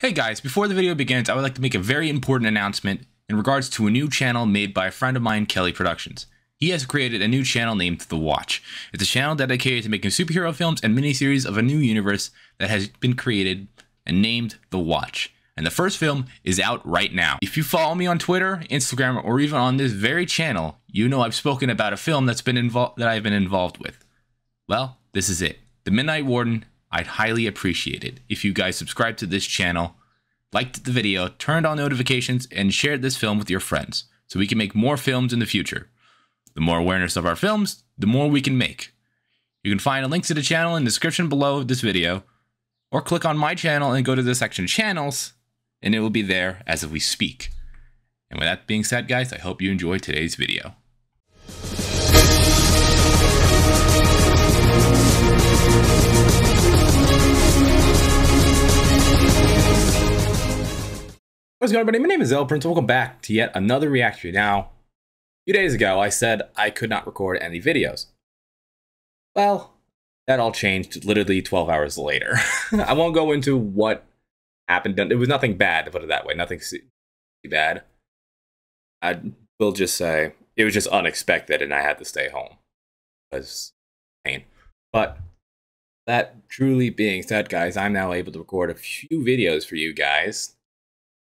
Hey guys, before the video begins, I would like to make a very important announcement in regards to a new channel made by a friend of mine, Kelly Productions. He has created a new channel named The Watch. It's a channel dedicated to making superhero films and miniseries of a new universe that has been created and named The Watch. And the first film is out right now. If you follow me on Twitter, Instagram, or even on this very channel, you know I've spoken about a film that's been involved that I've been involved with. Well, this is it. The Midnight Warden I'd highly appreciate it if you guys subscribe to this channel, liked the video, turned on notifications, and shared this film with your friends so we can make more films in the future. The more awareness of our films, the more we can make. You can find a link to the channel in the description below of this video, or click on my channel and go to the section channels, and it will be there as we speak. And with that being said, guys, I hope you enjoyed today's video. What's going on, everybody? My name is El Prince. Welcome back to yet another reaction. Now, a few days ago, I said I could not record any videos. Well, that all changed literally 12 hours later. I won't go into what happened. It was nothing bad, to put it that way. Nothing bad. I will just say it was just unexpected, and I had to stay home. It was pain. But that truly being said, guys, I'm now able to record a few videos for you guys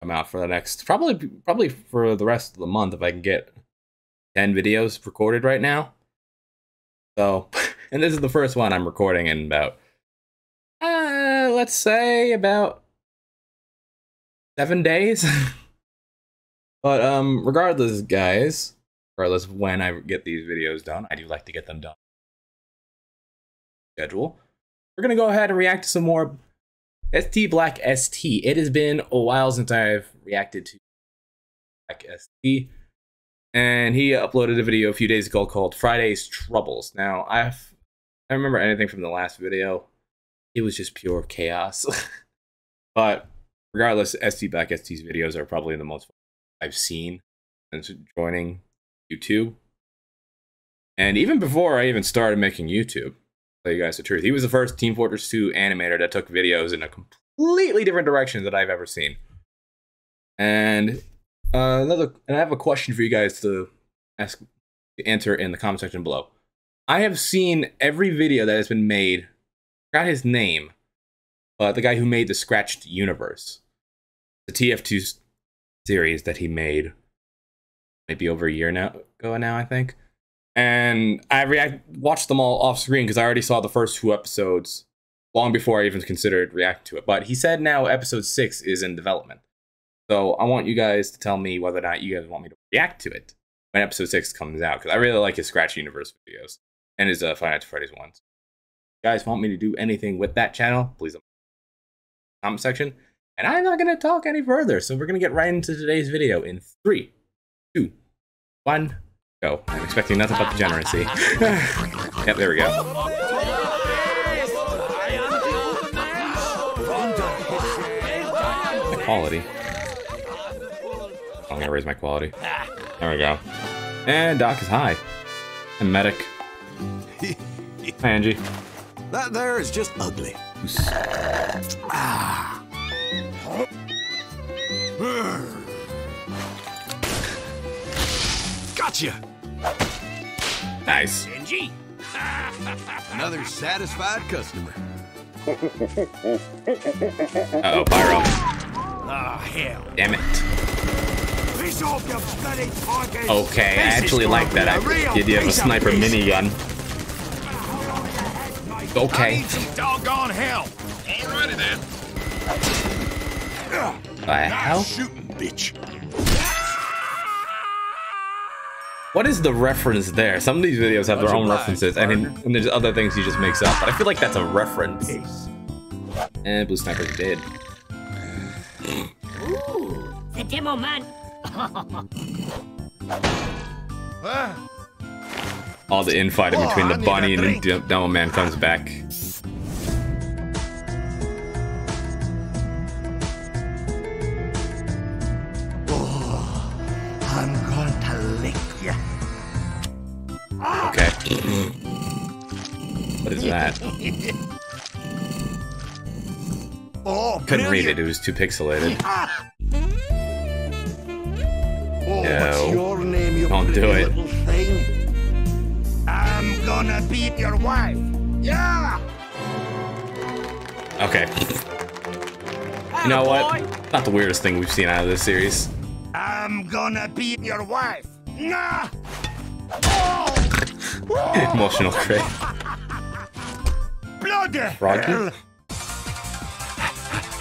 come out for the next probably probably for the rest of the month if I can get 10 videos recorded right now. So, and this is the first one I'm recording in about uh let's say about 7 days. but um regardless guys, regardless of when I get these videos done, I do like to get them done. Schedule. We're going to go ahead and react to some more ST Black ST. It has been a while since I've reacted to Black ST. And he uploaded a video a few days ago called Friday's Troubles. Now, I've I remember anything from the last video. It was just pure chaos. but regardless, ST Black ST's videos are probably the most I've seen since joining YouTube. And even before I even started making YouTube, tell you guys the truth. He was the first Team Fortress 2 animator that took videos in a completely different direction that I've ever seen. And uh, another, and I have a question for you guys to ask, to answer in the comment section below. I have seen every video that has been made. Got his name, but the guy who made the Scratched Universe, the TF2 series that he made, maybe over a year now ago now, I think and I react watched them all off screen because I already saw the first two episodes long before I even considered reacting to it. But he said now episode six is in development, so I want you guys to tell me whether or not you guys want me to react to it when episode six comes out because I really like his Scratch Universe videos and his uh, at Freddy's ones. If you guys want me to do anything with that channel, please comment section. And I'm not to talk any further, so we're to get right into today's video in three, two, one go. I'm expecting nothing but degeneracy. yep, there we go. My quality. I'm gonna raise my quality. There we go. And Doc is high. And medic. Hi, Engie. That there is just ugly. Gotcha! Nice. Another satisfied customer. Uh oh, Pyro. Ah, oh, hell. Damn it. Okay, I actually like that idea of a sniper minigun. Okay. Doggone hell. Alrighty then. The hell? Shooting, bitch. What is the reference there? Some of these videos have their own references, and, in, and there's other things he just makes up. But I feel like that's a reference. And eh, Blue Sniper's dead. Ooh, the demo man. All the infighting between the bunny and the demo man comes back. Oh, Couldn't read it, it was too pixelated. Oh, No. what's your name, you Don't do it. little thing? I'm gonna beat your wife. Yeah. Okay. You know what? Not the weirdest thing we've seen out of this series. I'm gonna beat your wife. Nah. Oh! Emotional crit. Bloody Roger? hell.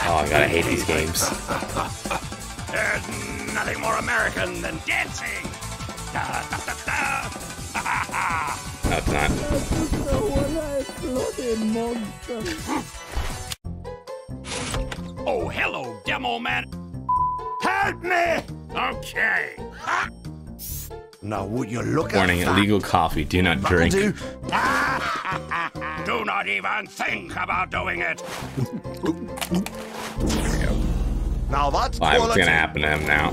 Oh god, I hate these games. There's nothing more American than dancing. Da, da, da, da. No, it's not. Oh, hello, demo man. Help me! Okay. Now, would you look Warning, at that? illegal coffee. Do not drink. Do. Do not even think about doing it. Now that's Why, what's gonna happen to him now?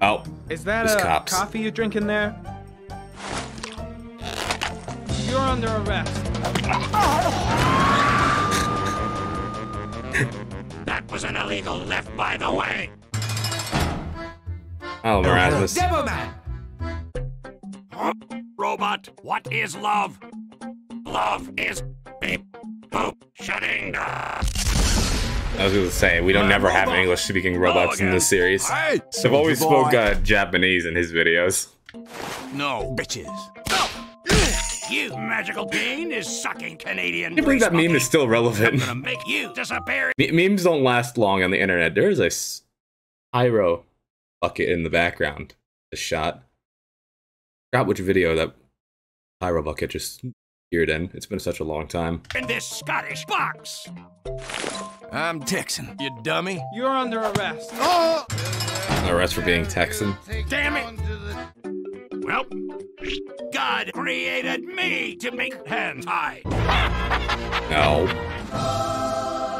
Oh, Is that a cops. coffee you're drinking there? You're under arrest. That was an illegal left, by the way. oh, Erasmus. Robot, what is love? Love is beep boop shutting. I was gonna say we don't never have English speaking robots in this series. Hey, I've always spoke uh, Japanese in his videos. No, bitches. You magical bean is sucking Canadian. I can't believe that meme is still relevant. I'm gonna make you disappear. Me- memes don't last long on the internet. There's a pyro bucket in the background. The shot. Forgot which video that pyro bucket just appeared in. It's been such a long time. in this Scottish box. I'm Texan, you dummy. You're under arrest. Oh, Arrest for being Texan. damn it. Well, God created me to make hands high. No.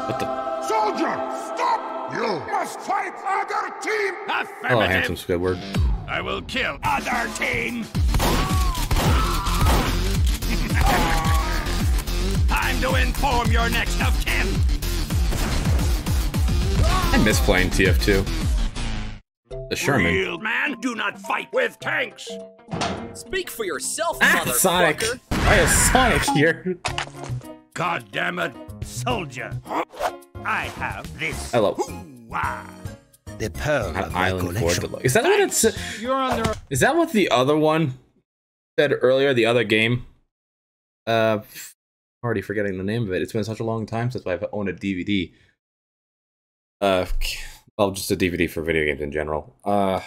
What the? Soldier, stop! You must fight other team! Affirmative. Hello, handsome Squidward. I will kill other team. To inform your next of kin. I miss playing TF2. The Sherman. Real man, do not fight with tanks. Speak for yourself, Ah, motherfucker. Sonic. Why is Sonic here? God damn it, soldier. I have this. Hello. Hoo-wah. The pearl An of my island collection. Is that what it's? You're under. Is that what the other one said earlier? The other game. Uh, f- already forgetting the name of it. It's been such a long time since I've owned a DVD. Uh, well, just a DVD for video games in general. Uh,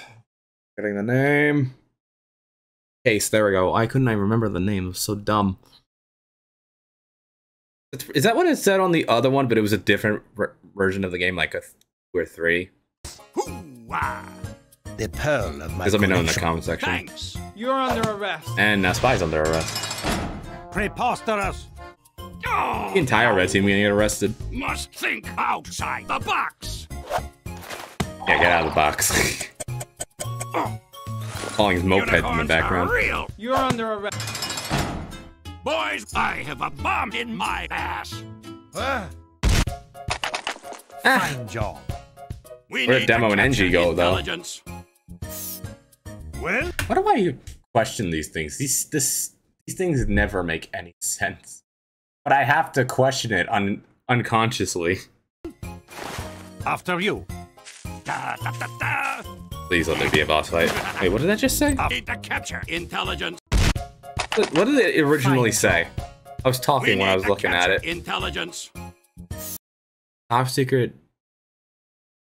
getting the name. Case. There we go. I couldn't even remember the name. It was so dumb. Is that what it said on the other one? But it was a different ver- version of the game, like a th- two or three. Hoo-wah. The pearl of my Please let me know in the collection. comment section. Thanks. You're under arrest. And uh, Spy's under arrest. Preposterous. Oh, The entire red team gonna get arrested. must think outside the box. Yeah, get out of the box. Calling his moped in the Unicorns background. Are real. You're under arrest. Boys, I have a bomb in my ass. Ah, Fine job. We Where'd need Demo to and Engie go, though? intelligence. Well, why do I question these things? These this these things never make any sense. But I have to question it un- unconsciously. after you. Da, da, da, da. Please let there be a boss fight. Wait, what did that just say? Need to capture intelligence. What what did it originally say? I was We talking when I was looking at it. Intelligence. Top secret.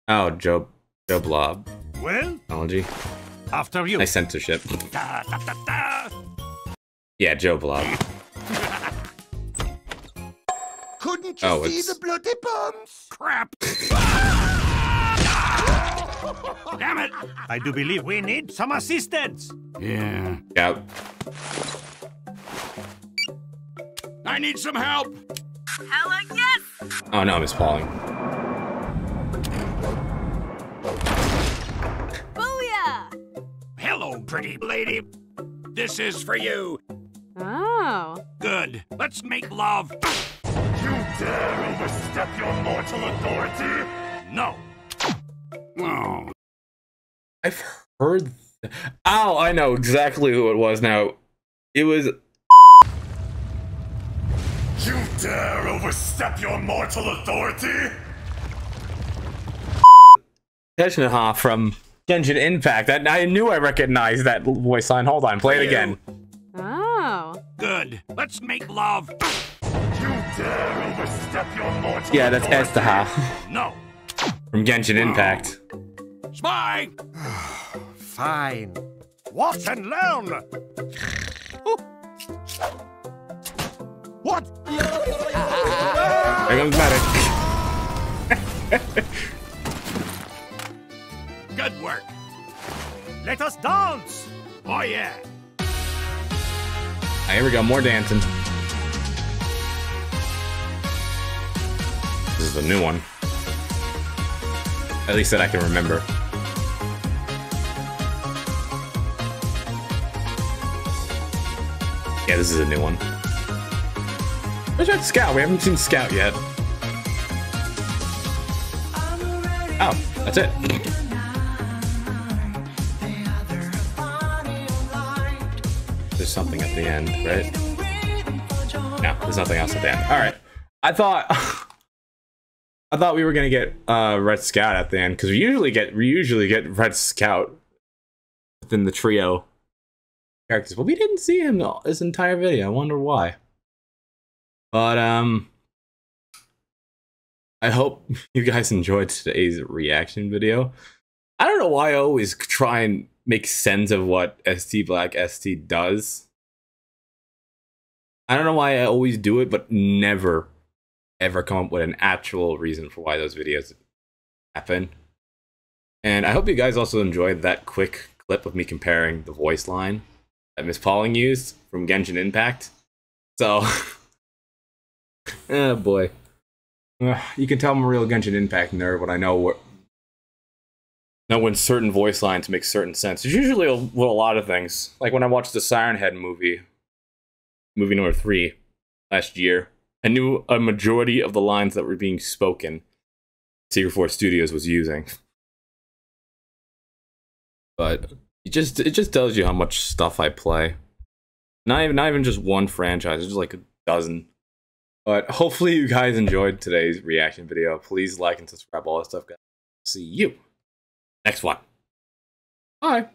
Oh, Joe Joe Blob Well, technology. after you. Nice censorship. Da, da, da, da. Yeah, Joe Blob. Couldn't you Oh, see it's- the bloody bombs? Crap. Damn it. I do believe we need some assistance. Yeah. Yep. I need some help. Hella yes! Oh no, Miss Pauling. Booyah! Hello, pretty lady. This is for you. Oh. Good. Let's make love. You dare overstep your mortal authority? No. Oh. I've heard. Th- Ow! I know exactly who it was now. It was. You dare overstep your mortal authority? Azhdaha from Genshin Impact. That I knew I recognized that voice line. Hold on, play it again. Oh. Good. Let's make love. You dare overstep your mortal Yeah, that's authority? Azhdaha No. from Genshin Impact. Spy. Fine. Watch and learn! what? Here comes Medic. Good work. Let us dance! Oh yeah. Ah, here we go, more dancing. This is a new one. At least that I can remember. Yeah, this is a new one. Where's that Scout? We haven't seen Scout yet. Oh, that's it. There's something at the end, right? No, there's nothing else at the end. All right. I thought I thought we were gonna get uh, Red Scout at the end because we usually get we usually get Red Scout within the trio characters, but we didn't see him this entire video. I wonder why. But um, I hope you guys enjoyed today's reaction video. I don't know why I always try and make sense of what ST Black ST does. I don't know why I always do it, but never ever come up with an actual reason for why those videos happen. And I hope you guys also enjoyed that quick clip of me comparing the voice line that Miss Pauling used from Genshin Impact. So, oh boy. You can tell I'm a real Genshin Impact nerd when I know what know when certain voice lines make certain sense. It's usually a, a lot of things. Like when I watched the Siren Head movie, movie number three, last year, I knew a majority of the lines that were being spoken Secret Force Studios was using. But it just it just tells you how much stuff I play. Not even not even just one franchise, just like a dozen. But hopefully you guys enjoyed today's reaction video. Please like and subscribe, all that stuff, guys. See you next one. Bye.